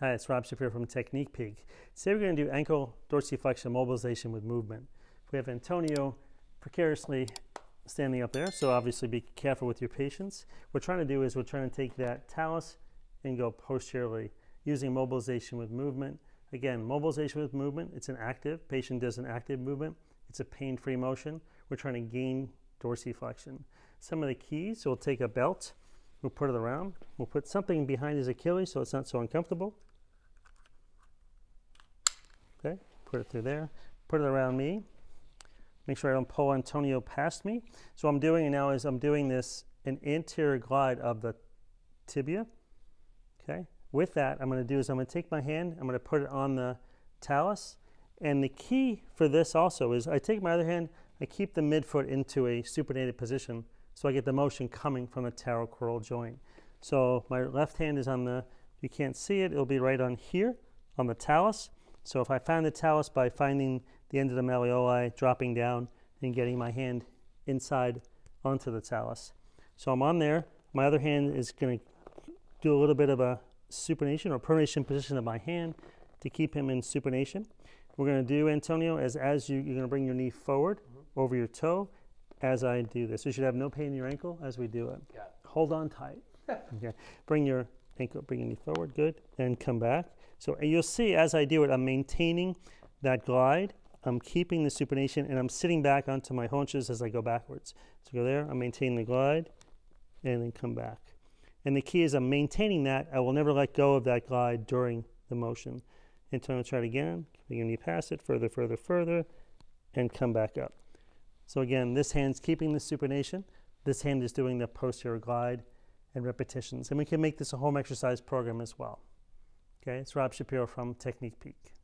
Hi, it's Rob Shapiro from Technique Peek. Today we're going to do ankle dorsiflexion mobilization with movement. We have Antonio precariously standing up there, so obviously be careful with your patients. What we're trying to do is we're trying to take that talus and go posteriorly using mobilization with movement. Again, mobilization with movement, it's an active. Patient does an active movement. It's a pain-free motion. We're trying to gain dorsiflexion. Some of the keys, so we'll take a belt, we'll put it around. We'll put something behind his Achilles so it's not so uncomfortable. Okay, put it through there. Put it around me. Make sure I don't pull Antonio past me. So what I'm doing now is I'm doing this an anterior glide of the tibia. Okay. With that, I'm going to do is I'm going to take my hand, I'm going to put it on the talus. And the key for this also is I take my other hand, I keep the midfoot into a supinated position so I get the motion coming from the talocrural joint. So my left hand is on the, you can't see it, it'll be right on here on the talus. So if I find the talus by finding the end of the malleoli, dropping down and getting my hand inside onto the talus. So I'm on there. My other hand is going to do a little bit of a supination or pronation position of my hand to keep him in supination. We're going to do, Antonio, as, as you, you're going to bring your knee forward. Over your toe as I do this. You should have no pain in your ankle as we do it. it. Hold on tight. okay. Bring your ankle, bring your knee forward, good, and come back. So you'll see as I do it, I'm maintaining that glide. I'm keeping the supination and I'm sitting back onto my haunches as I go backwards. So go there, I'm maintaining the glide and then come back. And the key is I'm maintaining that. I will never let go of that glide during the motion. Until I try it again, keeping your knee past it, further, further, further, and come back up. So again, this hand's keeping the supination. This hand is doing the posterior glide and repetitions. And we can make this a home exercise program as well. Okay, it's Rob Shapiro from Technique Peek.